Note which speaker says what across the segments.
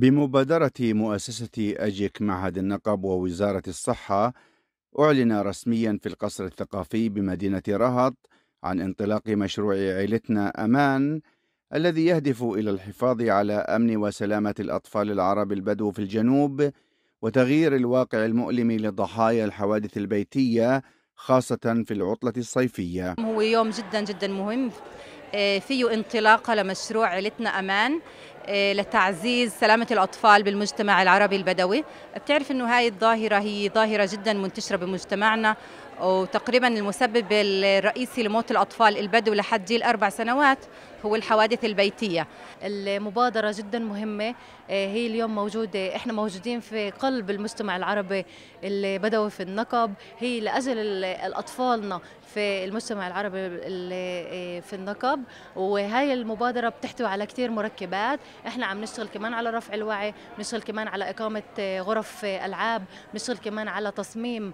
Speaker 1: بمبادرة مؤسسة أجيك معهد النقب ووزارة الصحة أعلن رسميا في القصر الثقافي بمدينة رهط عن انطلاق مشروع عيلتنا أمان الذي يهدف إلى الحفاظ على أمن وسلامة الأطفال العرب البدو في الجنوب وتغيير الواقع المؤلم لضحايا الحوادث البيتية خاصة في العطلة الصيفية.
Speaker 2: هو يوم جدا جدا مهم فيه انطلاقة لمشروع عيلتنا أمان آه، لتعزيز سلامة الأطفال بالمجتمع العربي البدوي. بتعرف أنه هاي الظاهرة هي ظاهرة جدا منتشرة بمجتمعنا وتقريبا المسبب الرئيسي لموت الأطفال البدو لحد جيل أربع سنوات هو الحوادث البيتية.
Speaker 3: المبادرة جدا مهمة آه، هي اليوم موجودة. إحنا موجودين في قلب المجتمع العربي البدوي في النقب. هي لأجل الأطفالنا في المجتمع العربي آه، في النقب. وهي المبادرة بتحتوي على كثير مركبات. إحنا عم نشتغل كمان على رفع الوعي نشتغل كمان على إقامة آه، غرف ألعاب نشتغل كمان على تصميم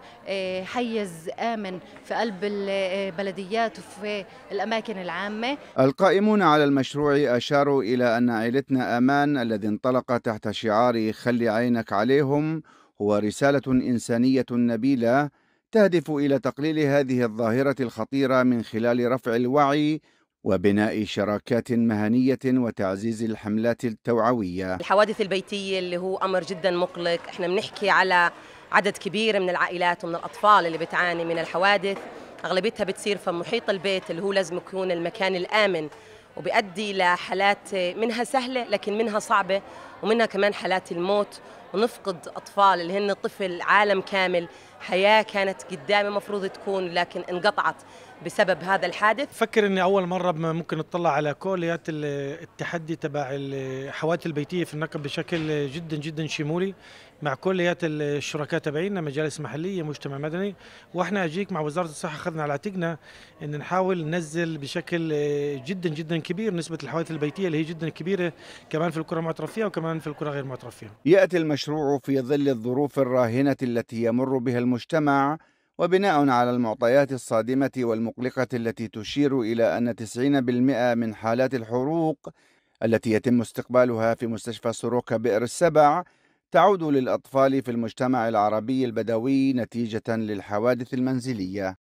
Speaker 3: حيز آمن في قلب البلديات وفي الأماكن العامة.
Speaker 1: القائمون على المشروع أشاروا إلى أن عائلتنا أمان الذي انطلق تحت شعار خلي عينك عليهم هو رسالة إنسانية نبيلة تهدف إلى تقليل هذه الظاهرة الخطيرة من خلال رفع الوعي وبناء شراكات مهنية وتعزيز الحملات التوعوية.
Speaker 4: الحوادث البيتية اللي هو أمر جدا مقلق. إحنا بنحكي على عدد كبير من العائلات ومن الأطفال اللي بتعاني من الحوادث. أغلبيتها بتصير في محيط البيت اللي هو لازم يكون المكان الآمن وبيؤدي لحالات منها سهلة لكن منها صعبة ومنها كمان حالات الموت. ونفقد أطفال اللي هن طفل عالم كامل حياة كانت قدامي مفروض تكون لكن انقطعت بسبب هذا الحادث
Speaker 5: فكر إني أول مرة ممكن اطلع على كليات التحدي تبع الحوادث البيتية في النقب بشكل جدا جدا شمولي مع كليات الشركاء تبعينا مجالس محلية مجتمع مدني وإحنا أجيك مع وزارة الصحة أخذنا على عاتقنا إن نحاول ننزل بشكل جدا جدا كبير نسبة الحوادث البيتية اللي هي جدا كبيرة كمان في القرى المعترف فيها وكمان في القرى غير المعترف فيها.
Speaker 1: يأتي المشروع في ظل الظروف الراهنة التي يمر بها المجتمع وبناء على المعطيات الصادمة والمقلقة التي تشير إلى أن 90% من حالات الحروق التي يتم استقبالها في مستشفى سروكا بئر السبع تعود للأطفال في المجتمع العربي البدوي نتيجة للحوادث المنزلية.